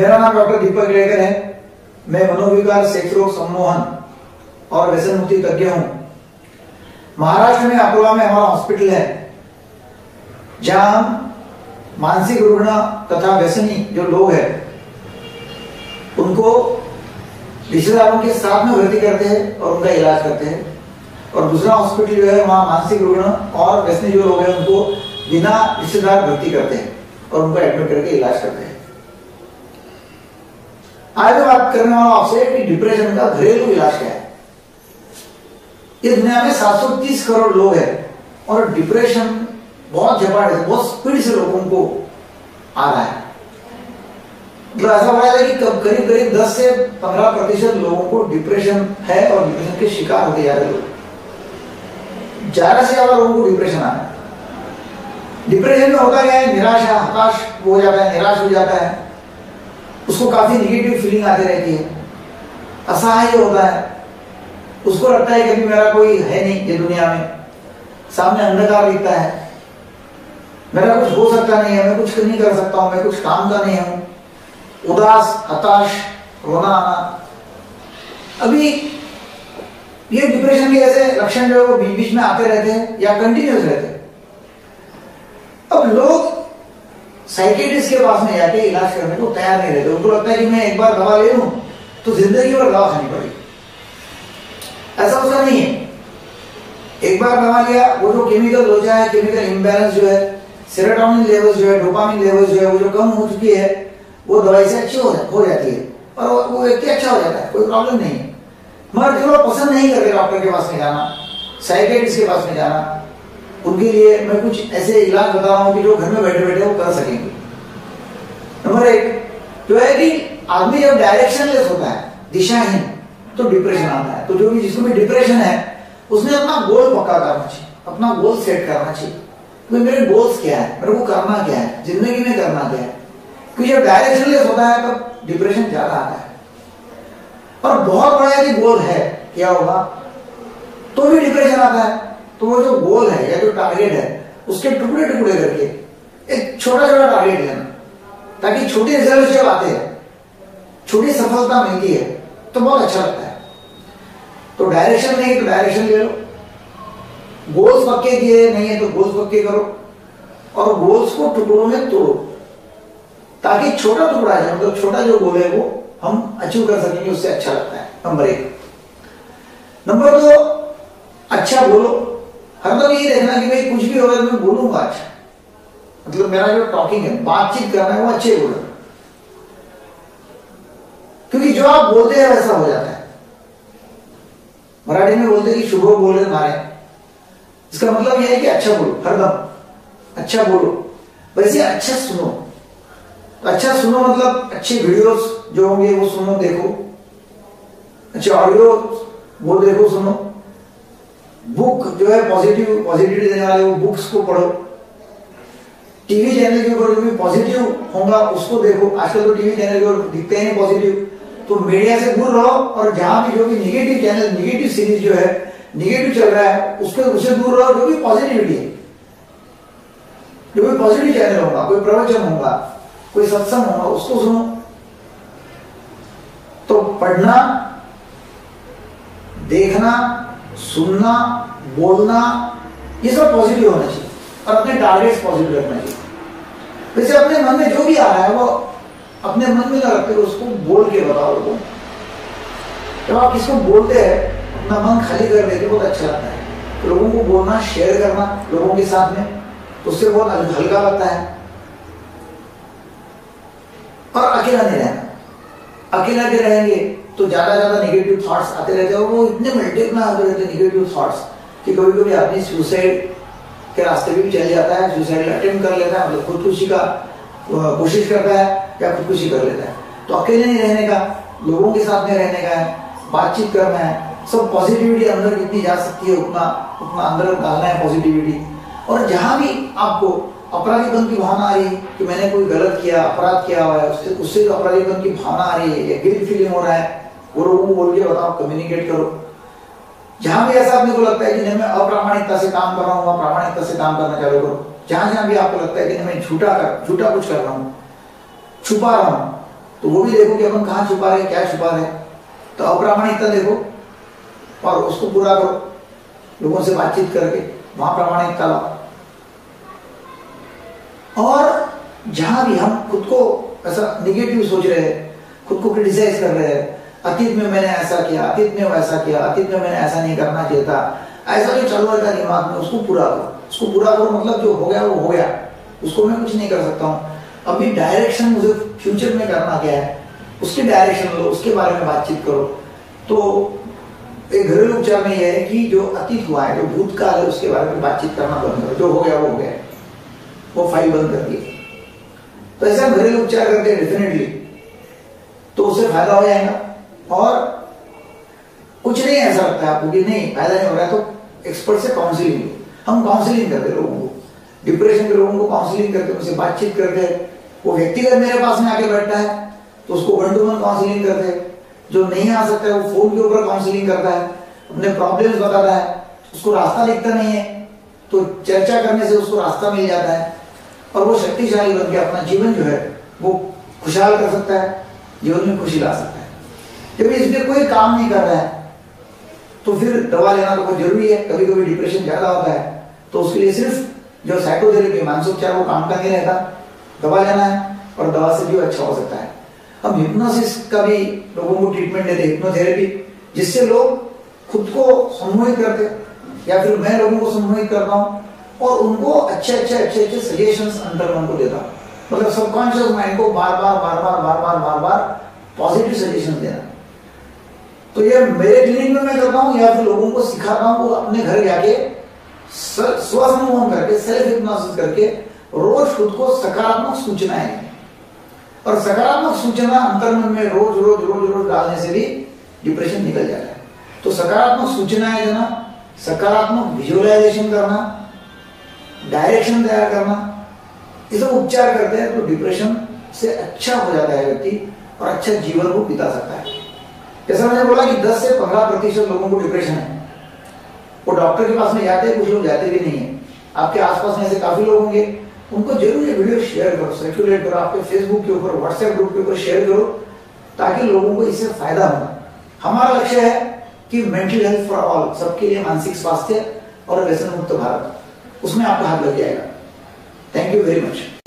मेरा नाम डॉक्टर दीपक लेकर है। मैं मनोविकार सेक्स रोग सम्मोहन और व्यसन मुक्ति तज्ञ हूँ। महाराष्ट्र में अकोला में हमारा हॉस्पिटल है, जहाँ मानसिक रुग्ण तथा व्यसनी जो लोग हैं, उनको रिश्तेदारों के साथ में भर्ती करते हैं और उनका इलाज करते हैं। और दूसरा हॉस्पिटल जो है, वहाँ मानसिक रुग्ण और व्यसनी जो लोग हैं, उनको बिना रिश्तेदार भर्ती करते हैं और उनको एडमिट करके इलाज करते हैं। आज बात करने वाला आपसे कि डिप्रेशन का घरेलू इलाज क्या है? ये दुनिया में 730 करोड़ लोग हैं और डिप्रेशन बहुत झपाट है, बहुत स्पीड से लोगों को आ रहा है। मतलब ऐसा बताया है कि करीब करीब 10 से 15 प्रतिशत लोगों को डिप्रेशन है और डिप्रेशन के शिकार होते जा रहे लोग। ज़्यादा से ज़्यादा लोगों को डिप्रेशन आ रहा है। डिप्रेशन में होता क्या है? निराशा, हताश हो जाता है, निराश हो जाता है। उसको काफ़ी निगेटिव फीलिंग आती रहती है। असहाय होता है। उसको लगता है कि अभी मेरा कोई है नहीं ये दुनिया में। सामने अंधकार दिखता है। मेरा कुछ हो सकता नहीं है, मैं कुछ नहीं कर सकता हूँ, मैं कुछ काम का नहीं हूँ। उदास, हताश, रोना आना। अभी ये डिप्रेशन के ऐसे लक्षण जो है वो बीच बीच में आते रहते हैं या कंटिन्यूस रहते हैं। अब लोग साइकेट्रिस्ट के पास में जाके इलाज करने को तैयार नहीं रहते। उनको लगता है कि मैं एक बार दवा ले लूँ तो ज़िंदगी भर दवा खानी पड़ेगी। ऐसा उसका नहीं है। एक बार दवा लिया वो जो केमिकल हो जाए केमिकल इम्बेलेंस जो है सेरोटोनिन लेवल्स जो है डोपामिन लेवल्स जो है वो जो कम हो चुकी है वो दवाई से अच्छी हो, हो जाती है। और वो व्यक्ति अच्छा हो जाता है कोई प्रॉब्लम नहीं है। मगर जो लोग पसंद नहीं करते डॉक्टर के पास में जाना साइकेट्रिस्ट के पास में जाना उनके लिए मैं कुछ ऐसे इलाज बता रहा हूँ कि जो घर में बैठे बैठे वो कर सकेंगे। नंबर एक, जो है कि आदमी जब डायरेक्शनलेस होता है, दिशाहीन तो डिप्रेशन आता है। तो जो भी जिसको भी डिप्रेशन है, उसने अपना गोल पक्का करना चाहिए, अपना गोल सेट करना चाहिए। तो मेरे गोल्स क्या है, मेरे को करना क्या है, ज़िंदगी में करना क्या है। क्योंकि जब डायरेक्शनलेस होता है, तब डिप्रेशन ज़्यादा आता है। और बहुत बड़ा यदि गोल है, क्या होगा? तो भी डिप्रेशन आता है। तो वो जो गोल है, या जो टारगेट है, उसके टुकड़े टुकड़े करके, एक छोटा छोटा टारगेट लेना ताकि छोटे रिज़ल्ट जब आते हैं, छोटी सफलता मिलती है तो बहुत अच्छा लगता है। तो डायरेक्शन नहीं तो डायरेक्शन ले लो। गोल्स पक्के किए नहीं है तो गोल्स पक्के करो। और गोल्स को टुकड़ों में तोड़ो, ताकि छोटा टुकड़ा है मतलब छोटा जो गोल है वो हम अचीव कर सकेंगे, उससे अच्छा लगता है। नंबर एक। नंबर दो अच्छा बोलो। हरदम ये देखना कि भाई कुछ भी होगा तो मैं बोलूँगा अच्छा मतलब मेरा जो टॉकिंग है, बातचीत करना है, वो अच्छे बोलो। क्योंकि जो आप बोलते हैं, वैसा हो जाता है। मराठी में बोलते हैं कि शुभ बोले मारे। इसका मतलब यह है कि अच्छा बोलो, हरदम। अच्छा बोलो। वैसे अच्छा सुनो। तो अच्छा सुनो मतलब अच्छे वीडियोस जो होंगे, वो सुनो, देखो। अच्छे ऑडियो वो देखो, सुनो। बुक जो है पॉजिटिव पॉजिटिविटी देने वाले वो बुक्स को पढ़ो। टीवी चैनल के ऊपर जो भी पॉजिटिव होगा, उसको देखो। आजकल तो टीवी चैनल के ऊपर दिखते हैं पॉजिटिव तो मीडिया से दूर रहो और जहाँ भी जो भी निगेटिव चैनल निगेटिव सीरीज़ जो है निगेटिव चल रहा है, उसके उससे दूर रहो जो भी पॉजिटिविटी है। जो भी पॉजिटिव चैनल होगा, कोई प्रवचन होगा, कोई सत्संग होगा, उसको सुनो। तो पढ़ना, देखना सुनना, बोलना, ये सब पॉजिटिव होना चाहिए। और अपने टारगेट्स पॉजिटिव रखना चाहिए। वैसे अपने मन में जो भी आ रहा है, वो अपने मन में ना रखते उसको बोल के बताओ लोगों जब आप किसको बोलते हैं, अपना मन खाली कर देते बहुत अच्छा लगता है। तो लोगों को बोलना शेयर करना लोगों के साथ में तो उससे बहुत हल्का लगता है। और अकेला नहीं रहना। अकेला के रहेंगे तो ज़्यादा ज़्यादा नेगेटिव थॉट्स आते रहते हैं और वो इतने मल्टीपल आते रहते हैं नेगेटिव थॉट्स कि कभी कभी आदमी सुसाइड के रास्ते भी चल जाता है सुसाइड अटेम्प्ट कर लेता है मतलब खुदकुशी का कोशिश करता है या खुदकुशी कर लेता है। तो अकेले नहीं रहने का, लोगों के साथ में रहने का है, बातचीत करना है, सब पॉजिटिविटी अंदर कितनी जा सकती है, उतना उतना अंदर डालना है पॉजिटिविटी और जहाँ भी आपको अपराधीपन की भावना आ रही कि मैंने कोई गलत किया, अपराध किया हुआ है, उससे उससे जो अपराधीपन की भावना आ रही है, या गिल्ट फीलिंग हो रहा है, वो लोगों को बोल के बताओ कम्युनिकेट करो। जहाँ भी ऐसा अपने को लगता है कि नहीं, मैं अप्रामाणिकता से काम कर रहा हूँ प्रामाणिकता से काम करना चालू करो। जहाँ जहाँ भी आपको लगता है कि मैं झूठा कर झूठा कुछ कर रहा हूँ, छुपा रहा हूँ तो वो भी देखो कि अपन कहाँ छुपा रहे क्या छुपा रहे तो अप्रामाणिकता देखो, और उसको पूरा करो, लोगों से बातचीत करके, वहाँ प्रामाणिकता लाओ। और जहाँ भी हम खुद को ऐसा निगेटिव सोच रहे हैं, खुद को क्रिटिसाइज कर रहे हैं, अतीत में मैंने ऐसा किया, अतीत में वैसा किया, अतीत में मैंने ऐसा नहीं करना चाहिए था, ऐसा जो चल रहा था दिमाग में, उसको पूरा करो। उसको पूरा करो मतलब जो हो गया वो हो गया। उसको मैं कुछ नहीं कर सकता हूँ। अभी डायरेक्शन मुझे फ्यूचर में करना क्या है? उसके डायरेक्शन लो, उसके बारे में बातचीत करो। तो एक घरेलू उपचार में यह है कि जो अतीत हुआ है, जो भूतकाल है, उसके बारे में बातचीत करना बंद करो। जो हो गया वो हो गया। वो फ़ाइल बंद कर दी तो ऐसे घरेलू उपचार करते डेफिनेटली तो उससे फ़ायदा हो जाएगा। और कुछ नहीं ऐसा लगता है आपको कि नहीं, फ़ायदा नहीं हो रहा तो एक्सपर्ट से काउंसिलिंग हम काउंसिलिंग करते लोगों को। डिप्रेशन के लोगों को काउंसिलिंग करते उनसे बातचीत करते वो व्यक्तिगत मेरे पास में आके बैठता है तो उसको वन टू वन काउंसिलिंग करते जो नहीं आ सकता है, वो फ़ोन के ऊपर काउंसिलिंग करता है। अपने प्रॉब्लम्स बताता है। उसको रास्ता दिखता नहीं है तो चर्चा करने से उसको रास्ता मिल जाता है। और वो शक्तिशाली बन के अपना जीवन जो है, वो खुशहाल कर सकता है, जीवन में खुशी ला सकता है। जब इसमें कोई काम नहीं कर रहा है तो फिर दवा लेना तो बहुत ज़रूरी है। कभी कभी डिप्रेशन ज़्यादा होता है तो उसके लिए सिर्फ़ जो साइकोथेरेपी मानसोपचार वो काम का नहीं रहता। दवा लेना है और दवा से भी अच्छा हो सकता है। हम हिप्नोसिस का भी लोगों को ट्रीटमेंट देते हिप्नोथेरेपी जिससे लोग खुद को सम्मोहित करते या फिर मैं लोगों को सम्मोहित करता हूँ और उनको अच्छे अच्छे अच्छे अच्छे सजेशंस अंदर उनको देता मतलब सबकॉन्शियस माइंड को बार बार बार बार बार बार बार बार पॉजिटिव सजेशन देना। तो ये मेरे क्लिनिक में मैं करता हूँ, या फिर लोगों को सिखाता हूँ अपने घर जाके स्वसंमोहन करके सेल्फ हिप्नोसिस करके रोज खुद को सकारात्मक सूचनाएँ और सकारात्मक सूचना अंतर्मन में रोज रोज रोज रोज डालने से भी डिप्रेशन निकल जाता है। तो सकारात्मक सूचनाएँ देना सकारात्मक विजुअलाइजेशन करना डायरेक्शन तैयार करना। ये सब उपचार करते हैं तो डिप्रेशन से अच्छा हो जाता है व्यक्ति और अच्छा जीवन को बिता सकता है। जैसा मैंने बोला कि 10 से 15 प्रतिशत लोगों को डिप्रेशन है। वो डॉक्टर के पास में जाते हैं कुछ लोग जाते भी नहीं है। आपके आसपास में ऐसे काफ़ी लोग होंगे। उनको ज़रूर ये वीडियो शेयर करो सर्कुलेट करो, आपके फेसबुक के ऊपर व्हाट्सएप ग्रुप के ऊपर शेयर करो, ताकि लोगों को इससे फ़ायदा हो। हमारा लक्ष्य है कि मेंटल हेल्थ फॉर ऑल सबके लिए मानसिक स्वास्थ्य और व्यसन मुक्त भारत। उसमें आपका हाथ लग जाएगा। Thank you very much